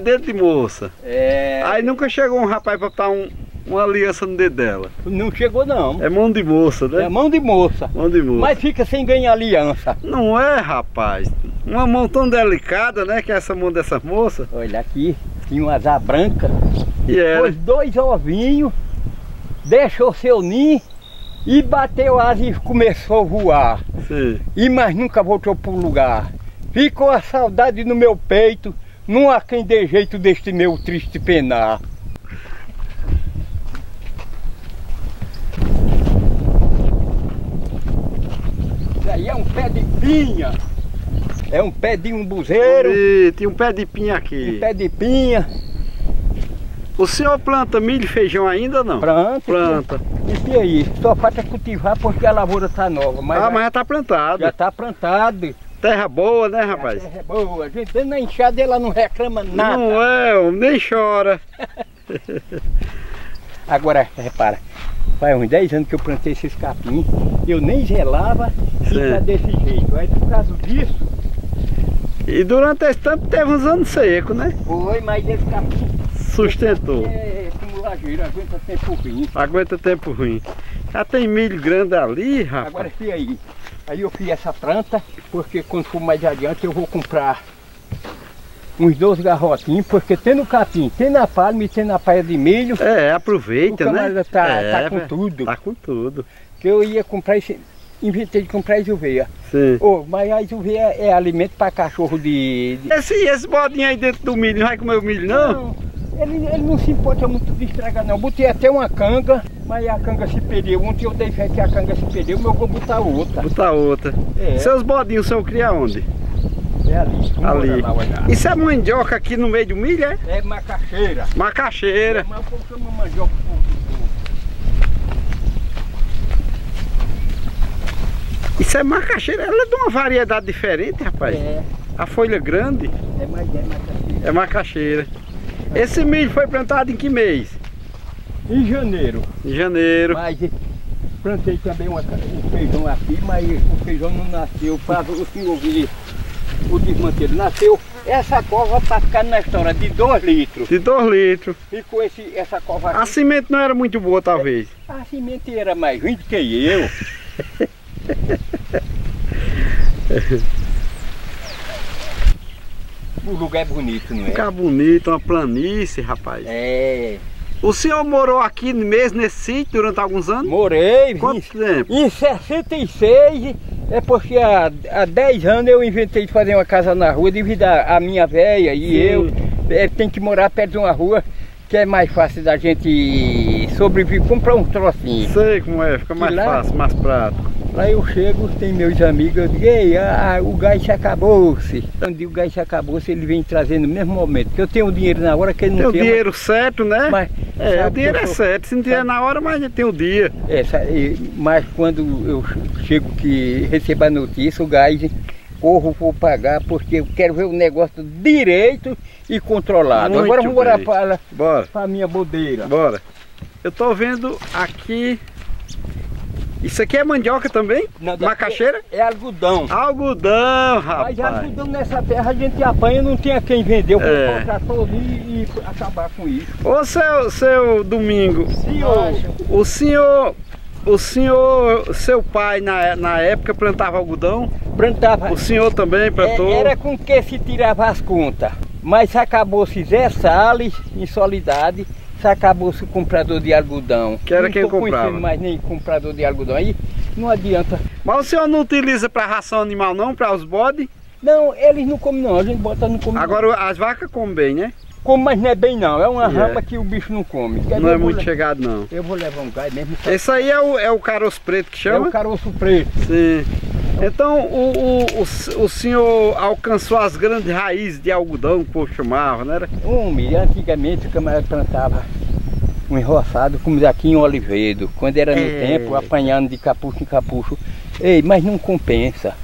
dedo de moça. É. Aí nunca chegou um rapaz pra botar um, uma aliança no dedo dela. Não chegou não. É mão de moça, né? É mão de moça. Mão de moça. Mas fica sem ganhar aliança. Não é, rapaz. Uma mão tão delicada, né? Que é essa mão dessa moça. Olha aqui, tinha um azar branca. E era. Pôs dois ovinhos, deixou seu ninho e bateu asa e começou a voar. Sim. E mais nunca voltou pro lugar. Ficou a saudade no meu peito, não há quem dê jeito deste meu triste penar. Isso aí é um pé de pinha. É um pé de umbuzeiro, E tinha um pé de pinha aqui. um pé de pinha. O senhor planta milho e feijão ainda ou não? Planta. Planta. E aí, só falta cultivar porque a lavoura tá nova. Mas, ah, mas já tá plantado. já tá plantado. Terra boa, né, rapaz? A terra é boa. A gente dentro na enxada ela não reclama nada. Não é, nem chora. Agora, repara, faz uns 10 anos que eu plantei esses capim, eu nem gelava e tá desse jeito. Aí por causa disso, E durante esse tempo teve uns anos seco, né? foi, mas esse capim Sustentou. é como lajeiro, aguenta tempo ruim. Aguenta tempo ruim. Já tem milho grande ali, rapaz. Agora fui aí. Aí eu fiz essa planta, porque quando for mais adiante eu vou comprar uns 12 garrotinhos, porque tem no capim, tem na palma e tem na paia de milho, É, aproveita, O né? tá- é, tá com tudo. Tá com tudo. que eu ia comprar esse. Inventei de comprar isoveia. Sim. Ô, mas a isoveia é alimento para cachorro de. de- Esse, esse bodinho aí dentro do milho, não vai comer o milho, não? ele, ele não se importa muito de estragar não. Botei até uma canga, mas a canga se perdeu. Ontem eu dei fé que a canga se perdeu, mas eu vou botar outra. Botar outra. É. Seus bodinhos, o senhor cria onde? É ali. Ali. Lá. Isso é mandioca aqui no meio do milho, é? É macaxeira. Macaxeira. Mas o povo chama mandioca. Isso é macaxeira. Ela é de uma variedade diferente, rapaz. É, A folha grande é, mais, é macaxeira. é macaxeira. Esse milho foi plantado em que mês? Em janeiro. Em janeiro. Mas plantei também uma, um feijão aqui, mas o feijão não nasceu para o senhor ver o desmanteiro. Nasceu essa cova para ficar na história de 2 litros. De 2 litros. Ficou esse, essa cova A aqui. semente não era muito boa, talvez. A semente era mais ruim do que eu. o lugar é bonito, não é? Ficar bonito, uma planície, rapaz. É. O senhor morou aqui mesmo nesse sítio durante alguns anos? Morei. Quanto em- tempo? Em 66, é porque há, há 10 anos eu inventei de fazer uma casa na rua devido à minha velha e Sim. eu. É, tem que morar perto de uma rua que é mais fácil da gente sobreviver, comprar um trocinho. Sei como é, fica mais lá- fácil, mais prático. Lá eu chego, tem meus amigos, eu digo, ei, ah, o gás acabou-se. Quando o gás acabou-se, ele vem trazendo no mesmo momento. Porque eu tenho o dinheiro na hora que ele Tem não o tem. dinheiro certo, né? mas, é, o dinheiro que é sou- certo. Se não tiver na hora, mas tem o dia. É, mas quando eu chego que recebo a notícia, o gás, corro, vou pagar, porque eu quero ver o negócio direito e controlado. Muito Agora vamos Bora, para a minha bodeira. bora. Eu tô vendo aqui. Isso aqui é mandioca também? Não, Macaxeira? É algodão. Algodão, Mas rapaz. algodão nessa terra a gente apanha, não tem a quem vender. Eu vou É. colocar todo ali e acabar com isso. Ô seu, seu Domingo, Senhor, o senhor. O senhor, seu pai na, na época plantava algodão? plantava. O senhor também plantou? É, era com que se tirava as contas. Mas acabou-se Zé Salles, em solidade, se acabou-se o comprador de algodão. Que era não quem comprava. conhecendo mais nem comprador de algodão. Aí não adianta. Mas o senhor não utiliza para ração animal não, para os bodes? Não, eles não comem não, a gente bota não come. não. Agora as vacas comem bem, né? Come, mas não é bem não, é uma É. rampa que o bicho não come. Quer Não é muito chegado não. Eu vou levar um gás mesmo. Esse aí é o, é o caroço preto que É chama? o caroço preto. Sim. Então o, o, o, o senhor alcançou as grandes raízes de algodão, que o povo chamava, não era? Homem, antigamente o camarada plantava um enroçado como aqui em Olivedo, quando era no É. tempo, apanhando de capucho em capucho. Ei, mas não compensa.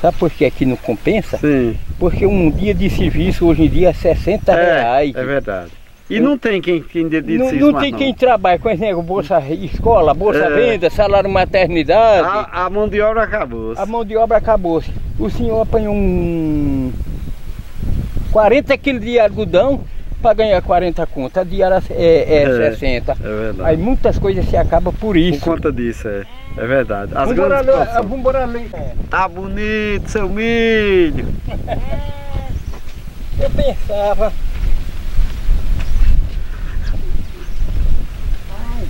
Sabe por que aqui não compensa? Sim. Porque um dia de serviço hoje em dia é 60 É, reais. é verdade. E não tem quem, quem dedique Não, isso não tem quem trabalhe com esse negócio, bolsa escola, bolsa É. venda, salário maternidade. A, a mão de obra acabou. A mão de obra acabou-se. O senhor apanhou um, 40 quilos de algodão para ganhar 40 contas. A diária é, é, é 60. É verdade. Aí muitas coisas se acabam por isso. Por conta disso, é. É verdade. As Vamos grandes embora, situações. vamos embora ali. Tá bonito seu milho. Eu pensava. Ai,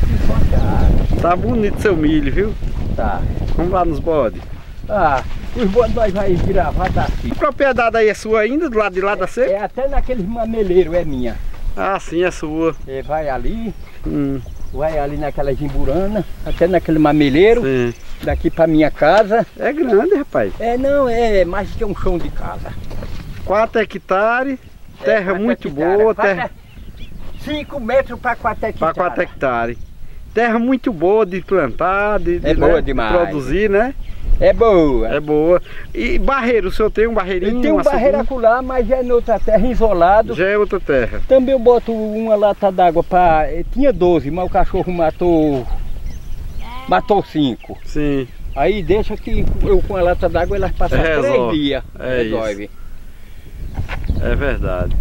que fantástico. Tá bonito seu milho, viu? Tá. Vamos lá nos bodes. Ah, os bodes nós vai gravar daqui. A propriedade aí é sua ainda, do lado de lá da seca? É até naqueles mameleiros, é minha. Ah, sim, é sua. É, vai ali, Hum, vai ali naquela jimburana, até naquele mameleiro, sim. daqui pra minha casa. É grande, rapaz. É, não, é mais que um chão de casa. 4 hectares, terra quatro muito hectares. boa, terra 5 metros para 4 para hectares. 4 hectares. Terra muito boa de plantar, de, de, É boa né, demais. produzir, né? É boa. É boa. E barreiro, o senhor tem um barreirinho? Tem um uma barreiro acolá, mas é noutra terra, isolado. Já é outra terra. Também eu boto uma lata d'água para. Tinha 12, mas o cachorro matou. Matou 5. Sim. Aí deixa que eu com a lata d'água elas passam três dias. É Resolve. É verdade.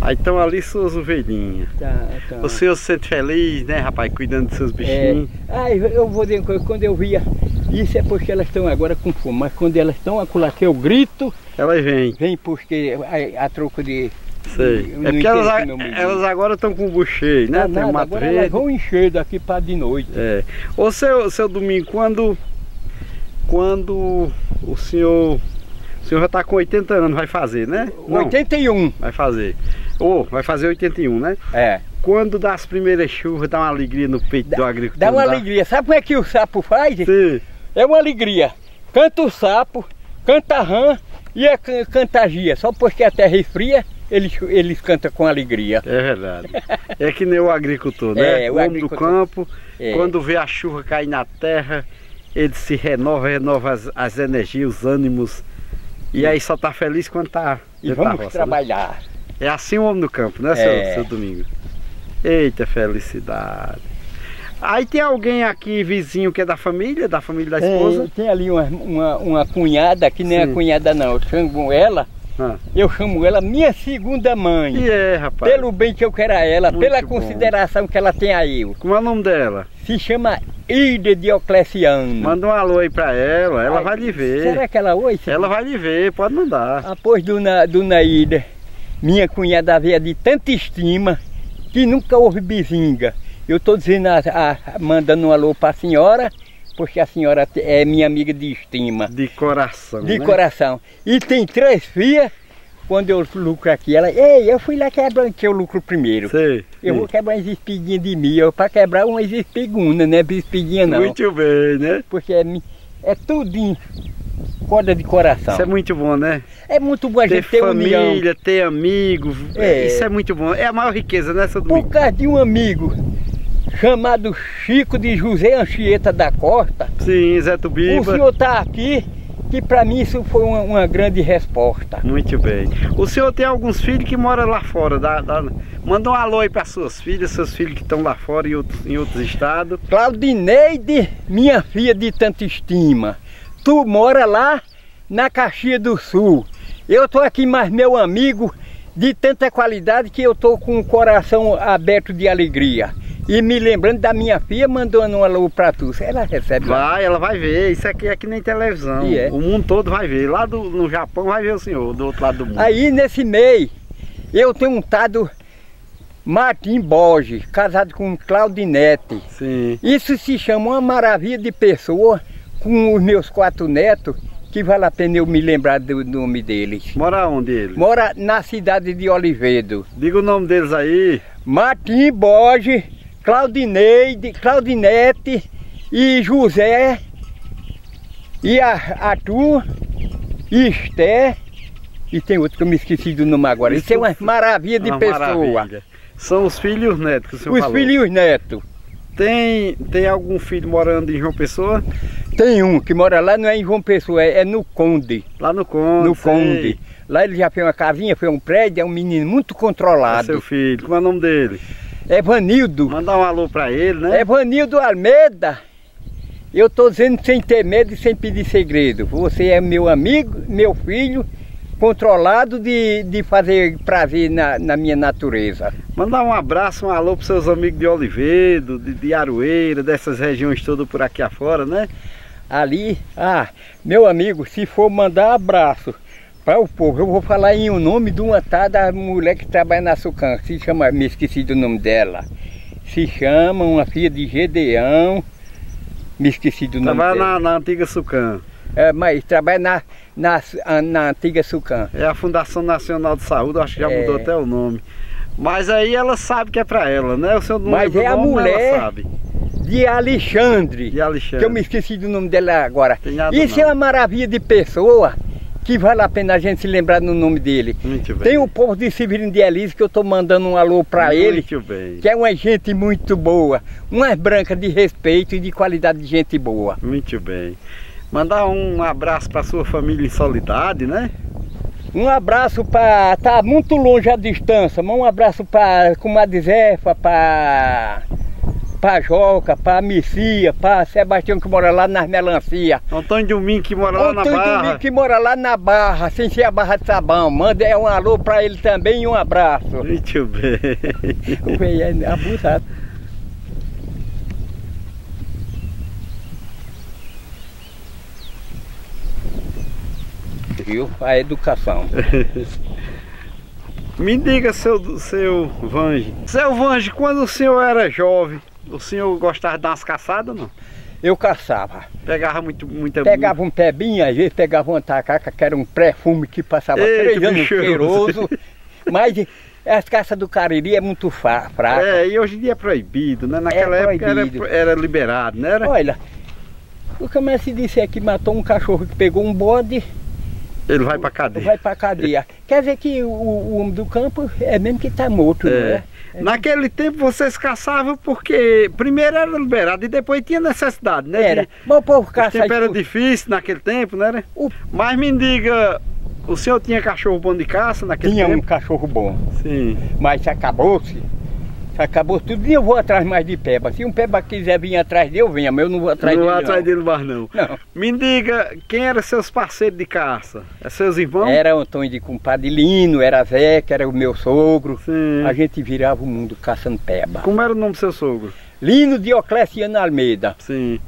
Aí estão ali suas ovelhinhas. Tá, tá. O senhor se sente feliz, né, rapaz, cuidando dos seus É. bichinhos. Aí eu vou dizer uma coisa, quando eu via. Isso é porque elas estão agora com fome, mas quando elas estão acolá que eu grito, Elas vêm, vem porque a, a troco de. sei. Eu É não porque elas, a- elas agora estão com o bucho cheio, né? Tá Tem nada, agora elas vão encher daqui para de noite. É. Ô seu, seu Domingo, quando. Quando o senhor. O senhor já está com 80 anos, vai fazer, né? Não, 81. vai fazer. Ô, vai fazer 81, né? É. Quando dá as primeiras chuvas, dá uma alegria no peito do agricultor. Dá uma não alegria. Sabe como é que o sapo faz? Sim. É uma alegria. Canta o sapo, canta a rã e a canta a gia. Só porque a terra esfria, eles, eles cantam com alegria. É verdade. É que nem o agricultor, né? É, o o homem do campo, É. quando vê a chuva cair na terra, ele se renova, renova as, as energias, os ânimos. E aí só tá feliz quando tá E da vamos roça, né? É assim o homem do campo, né, seu, É. seu Domingo? Eita felicidade. Aí tem alguém aqui vizinho que é da família, da família da esposa? Tem, tem ali uma, uma, uma cunhada, que nem Sim. a cunhada não, eu chamo ela, Ah. eu chamo ela minha segunda mãe. E é, rapaz. Pelo bem que eu quero a ela, Muito pela bom. consideração que ela tem a eu. Como é o nome dela? Se chama Ida Diocleciano. Manda um alô aí pra ela, ela Ai, vai lhe ver. Será que ela oi? Ela vai lhe ver, pode mandar. Após Dona, Dona Ida, minha cunhada veio de tanta estima que nunca houve bizinga. Eu estou dizendo, a, a- mandando um alô para a senhora, porque a senhora é minha amiga de estima, De coração. de né? coração. E tem três filhas, quando eu lucro aqui, ela, ei, eu fui lá quebrar, que eu lucro primeiro. Sei. Eu vou quebrar umas espiguinhas de milho, para quebrar umas espigunas, não é espiguinha não. Muito bem, né? Porque é, é tudinho corda de coração. Isso é muito bom, né? É muito bom a Ter gente ter união. família, ter amigo. É. Isso é muito bom. É a maior riqueza, né, seu Por Domingo? causa de um amigo chamado Chico de José Anchieta da Costa, Sim, Zé o Tubiba. senhor está aqui, que para mim isso foi uma, uma grande resposta. Muito bem. O senhor tem alguns filhos que moram lá fora. Da, da- Manda um alô aí para suas filhas, seus filhos que estão lá fora em outros, em outros estados. Claudineide, minha filha de tanta estima, tu mora lá na Caxias do Sul. Eu estou aqui, mas meu amigo de tanta qualidade que eu estou com o coração aberto de alegria. E me lembrando da minha filha, mandando um alô para tu. Ela recebe lá. Vai, ela vai ver. Isso aqui é que nem televisão. E é. O mundo todo vai ver. Lá do, no Japão vai ver o senhor, do outro lado do mundo. Aí nesse mês eu tenho um tado Martim Borges, casado com Claudinete. Sim. Isso se chama uma maravilha de pessoa com os meus quatro netos, que vale a pena eu me lembrar do nome deles. Mora onde ele? Mora na cidade de Olivedo. Diga o nome deles aí. Martim Borges, Claudineide, Claudinete e José e a Arthur e Esté e tem outro que eu me esqueci do nome agora. Isso, é uma maravilha de Uma pessoa. maravilha. São os filhos netos que o senhor Os falou. filhos e os netos. Tem, tem algum filho morando em João Pessoa? Tem um que mora lá, não é em João Pessoa, é, é no Conde. Lá no Conde. no sei. Conde. Lá ele já fez uma casinha, foi um prédio, é um menino muito É seu controlado. filho. Como é o nome dele? É Vanildo. Mandar um alô pra ele, né? É Vanildo Almeida. Eu estou dizendo sem ter medo e sem pedir segredo. Você é meu amigo, meu filho controlado de, de fazer prazer na, na minha natureza. Mandar um abraço, um alô para seus amigos de Olivedo, de, de Aroeira, dessas regiões todas por aqui afora, né? Ali, ah, meu amigo, se for mandar abraço para o povo, eu vou falar em o um nome de uma tá da mulher que trabalha na Sucan, se chama, me esqueci do nome dela. Se chama uma filha de Gedeão, me esqueci do nome trabalha dela. Na, na antiga Sucan. É, mas trabalha na, na, na antiga Sucan. É a Fundação Nacional de Saúde, acho que já é. mudou até o nome. Mas aí ela sabe que é para ela, né? O seu Mas é a nome, mulher de Alexandre, de Alexandre. Que eu me esqueci do nome dela agora. Isso não. é uma maravilha de pessoa que vale a pena a gente se lembrar no nome dele. Muito bem. Tem o povo de Severino de Elise que eu estou mandando um alô para ele. Bem. Que é uma gente muito boa. Uma branca de respeito e de qualidade de gente boa. Muito bem. Mandar um abraço para sua família em Solidade, né? Um abraço para. Tá muito longe a distância, mas um abraço para comadre Zefa, para. Para Joca, para Missia, para Sebastião que mora lá nas melancia. Antônio Domingo que mora lá Antônio na Barra. Domingo que mora lá na Barra, sem ser a Barra de Sabão. Manda um alô para ele também e um abraço. Muito bem. é abusado. viu? A educação. Me diga, seu, seu Vange. Seu Vange, quando o senhor era jovem, o senhor gostava de dar umas caçadas ou não? Eu caçava. Pegava muito, muita... Pegava um pebinho, às vezes pegava uma tacaca, que era um perfume que passava Eita, três anos cheiroso. Mas as caças do Cariri é muito fraca. É, e hoje em dia é proibido, né? Naquela é época era, era, liberado, né? Era? Olha, o se disse é que matou um cachorro que pegou um bode ele vai para cadeia. Vai para cadeia. Quer dizer que o, o homem do campo é mesmo que está morto, é. não é? Naquele tempo vocês caçavam porque primeiro era liberado e depois tinha necessidade, né? Era. Mas o povo caça. O tempo era difícil naquele tempo, né? O... Mas me diga, o senhor tinha cachorro bom de caça naquele tinha tempo? Tinha um cachorro bom. Sim. Mas acabou-se acabou tudo e eu vou atrás mais de peba. Se um peba quiser vir atrás dele, eu venho, mas eu não vou atrás não dele. Não vou atrás dele mais não. não. Me diga, quem eram seus parceiros de caça? É seus irmãos? Era o Antônio de Compadre Lino, era Zé, que era o meu sogro. Sim. A gente virava o mundo caçando peba. Como era o nome do seu sogro? Lino Diocleciano Almeida. Sim.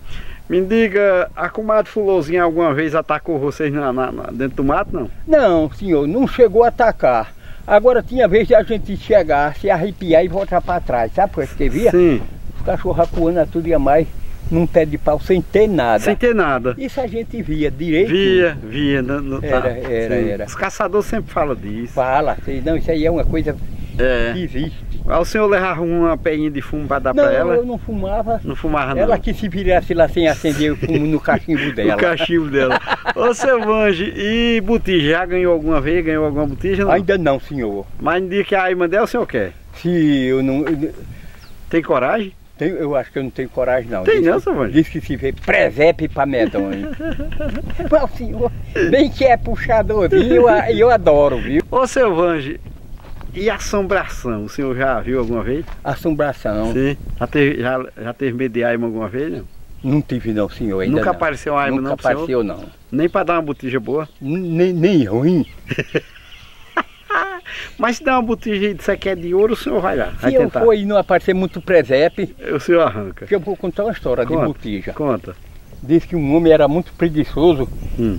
Me diga, a comadre Fulozinha alguma vez atacou vocês na, na, na, dentro do mato, não? Não, senhor, não chegou a atacar. Agora tinha vez de a gente chegar, se arrepiar e voltar para trás, sabe por que via? Sim. Os cachorros acuando tudo ia mais num pé de pau sem ter nada. Sem ter nada. Isso a gente via direito. Via, via. No, no, era, tá. era, Sim. era. Os caçadores sempre falam disso. Fala, não, isso aí é uma coisa é. existe. O senhor levava uma peinha de fumo para dar para ela? Não, eu não fumava. Não fumava não? Ela que se virasse lá sem acender o fumo no cachimbo dela. o cachimbo dela. Ô seu Vange, e botija? Já ganhou alguma vez? Ganhou alguma botija? Não? Ainda não, senhor. Mas no dia que a irmã dela, o senhor quer? Se eu não... Tem coragem? Tenho, eu acho que eu não tenho coragem não. Tem diz não, seu Vange? Diz que se vê presepe para medonho. Mas senhor, bem que é puxadorzinho, eu, eu adoro, viu? Ô seu Vange, e assombração, o senhor já viu alguma vez? Assombração? Sim. Já teve, já, já teve medo de aima alguma vez, não? Não tive não, senhor, ainda Nunca não. apareceu aima Nunca não, apareceu senhor? não. Nem para dar uma botija boa? Nem, nem ruim. Mas se der uma botija e disser que é de ouro, o senhor vai lá, Se vai eu tentar. for e não aparecer muito presepe, o senhor arranca. que eu vou contar uma história conta, de botija. Conta. Diz que um homem era muito preguiçoso. Hum.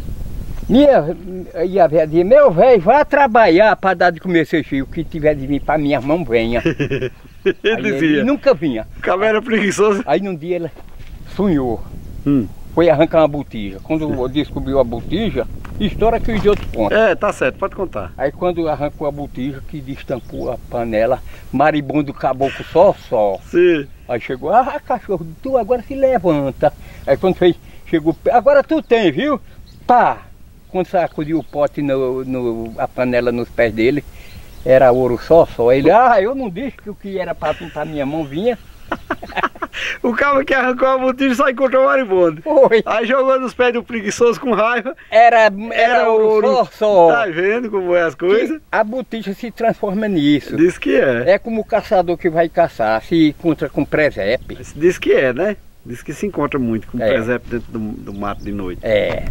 Minha, e a velha dizia, meu velho, vá trabalhar para dar de comer seu filho. O que tiver de vir para minha mão, venha. ele dizia. Ele nunca vinha. O cabelo era preguiçoso. Aí num dia ele sonhou. Hum. Foi arrancar uma botija. Quando descobriu a botija, história que os outros contam. É, tá certo, pode contar. Aí quando arrancou a botija, que destampou a panela, maribondo caboclo só só. Sim. Aí chegou, ah cachorro, tu agora se levanta. Aí quando fez, chegou, agora tu tem, viu? Pá! Quando sacudiu o pote, no, no, a panela nos pés dele, era ouro só só. Ele, ah, eu não disse que o que era para a minha mão vinha. o cara que arrancou a botija só encontrou o maribondo. Foi. Aí jogou nos pés do preguiçoso com raiva. Era, era, era ouro só, só. Tá vendo como é as coisas? Que a botija se transforma nisso. Diz que é. É como o caçador que vai caçar, se encontra com presépio. Diz que é, né? Diz que se encontra muito com é. presépio dentro do, do mato de noite. É.